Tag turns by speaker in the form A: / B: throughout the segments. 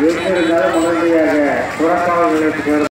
A: எங்கிருந்தாலும் உடனடியாக புறக்காவல் நிலையத்துக்கு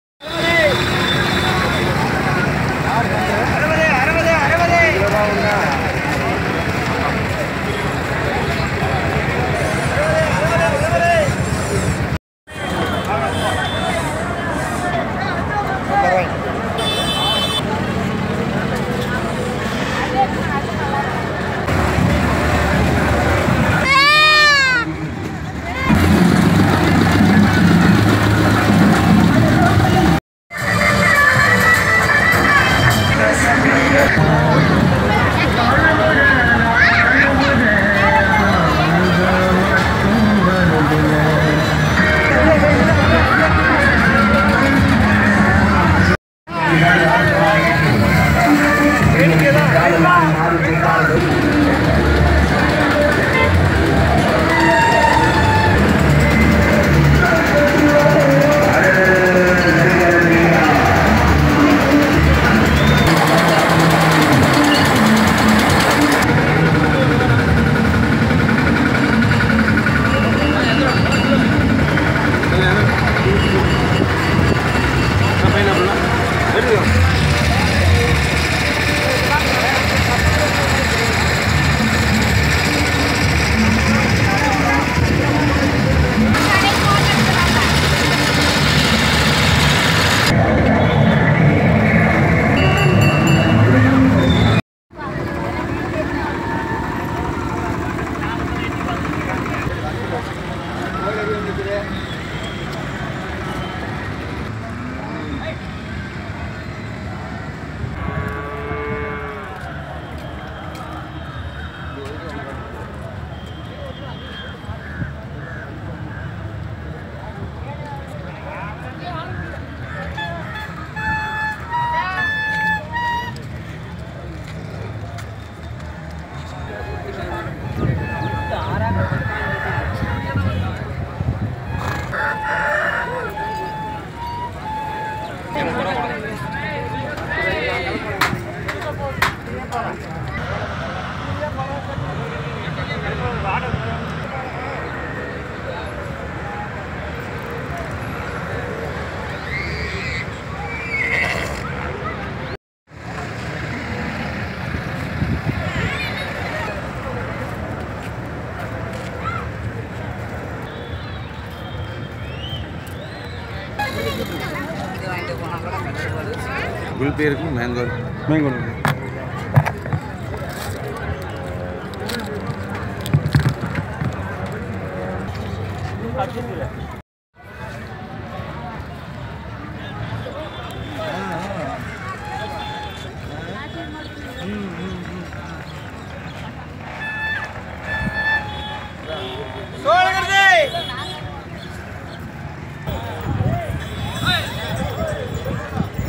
B: குல்பி இருக்கும் மேங்கோ
C: மேங்கோ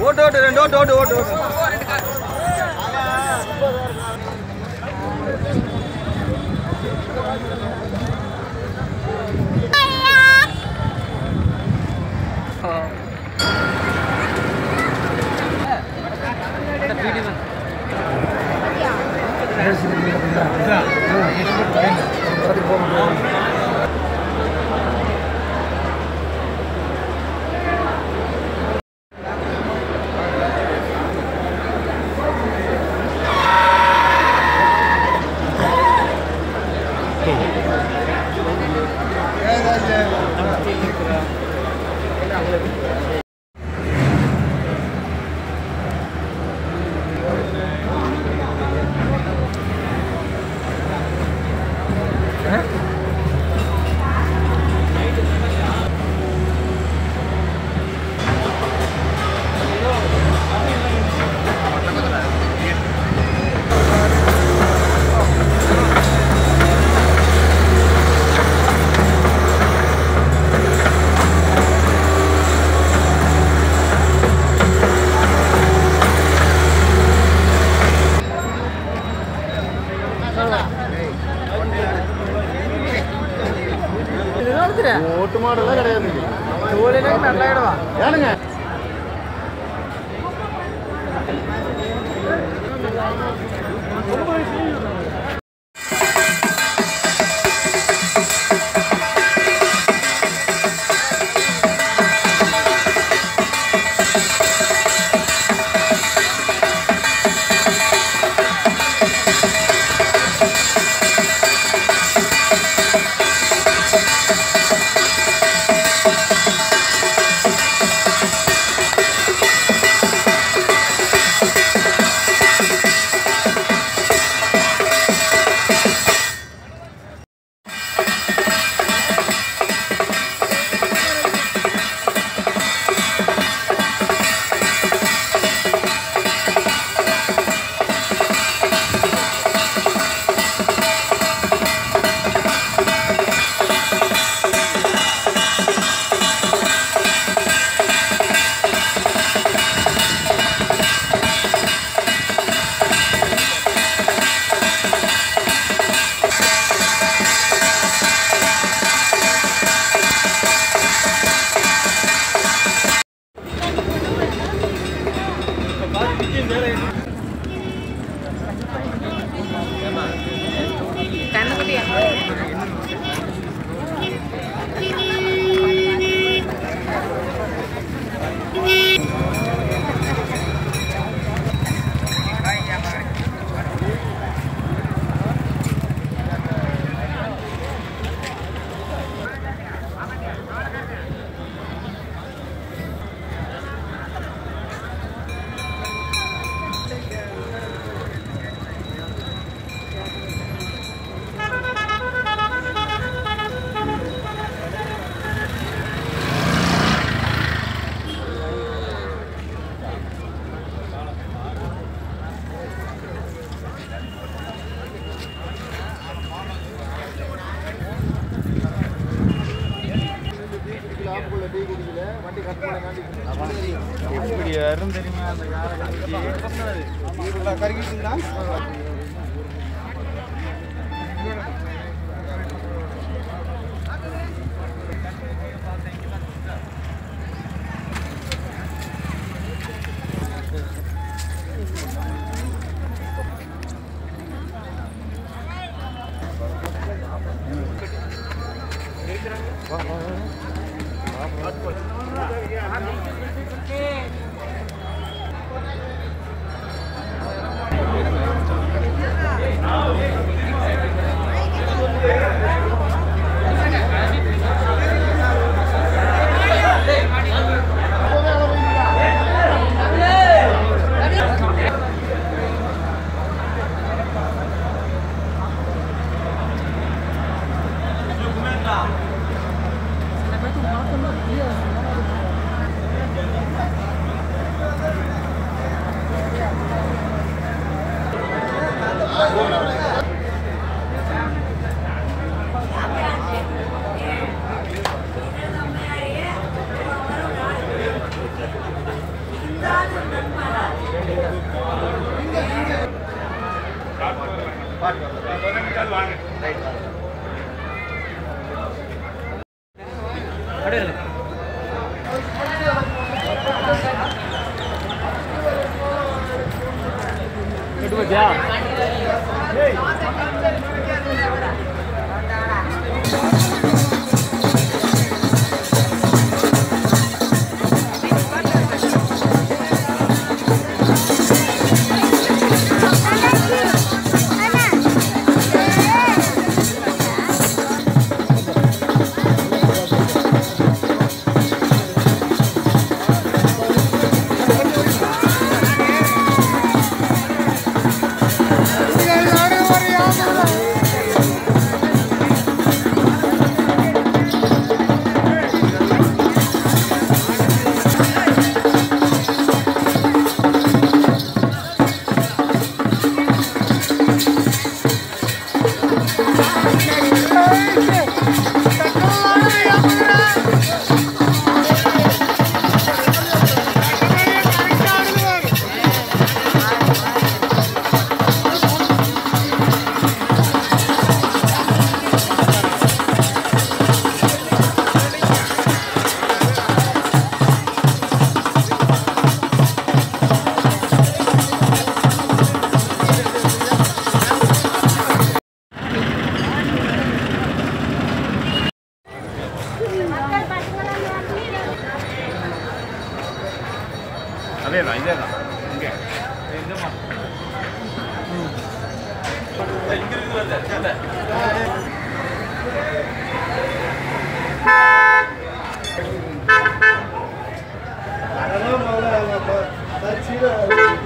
B: ஓட்டு ஓட்டு ரெண்டு ஓட்டு ஓட்டு ஓட்டு ஓட்டு.
C: ஓட்டு எப்படி வரும் தெரியுமா அந்த கறிக்கிட்டுங்களா அதே I don't
B: know,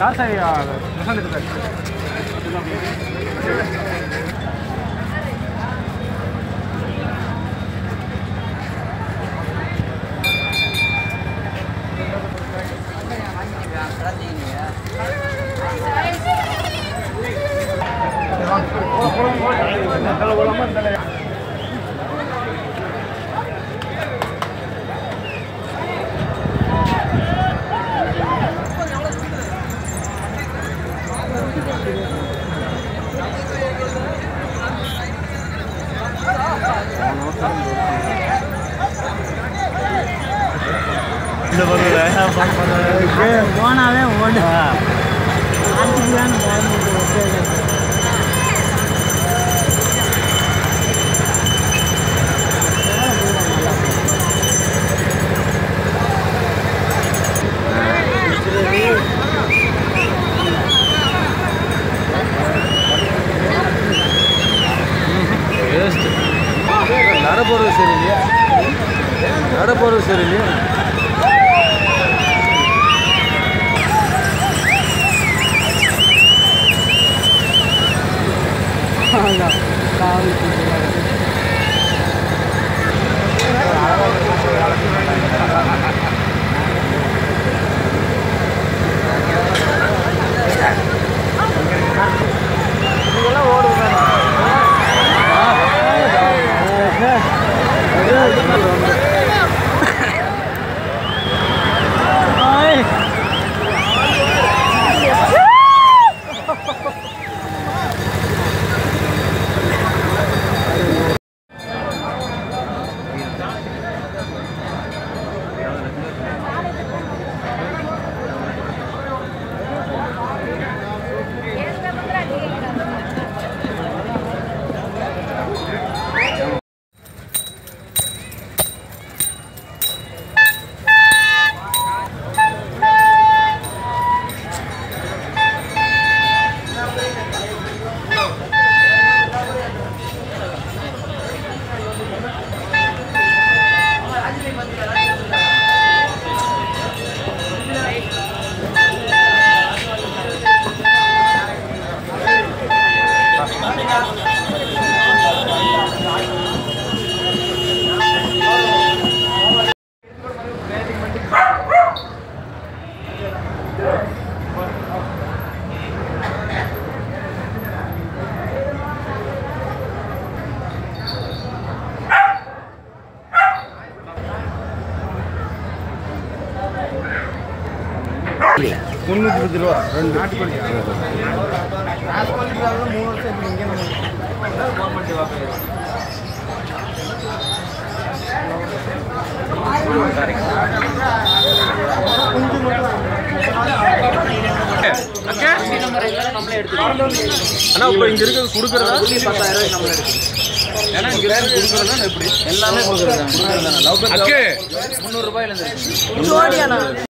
B: 가사야 무산에 들어가 Gracias. இங்கே இருக்கு
D: போனாவே ஓடு. அதுக்குதான் கவர்மெண்ட்
B: வேஸ்ட்டு. நட போகிறது சரி இல்லையா நட போகிறது சரி இல்லையா இதெல்லாம் முந்நூற்றி Thank you. ரெண்டு. நாட்டுக்கோழி
C: மூணு வருஷம்
B: அண்ணா இப்போ இங்கே இருக்கிறது கொடுக்குறதா? பத்தாயிரம் ஏன்னா இங்கே கொடுக்குறதா எப்படி? எல்லாமே கொடுக்குறதா கொடுக்குறதா லவ் முந்நூறு ரூபாயில இருந்து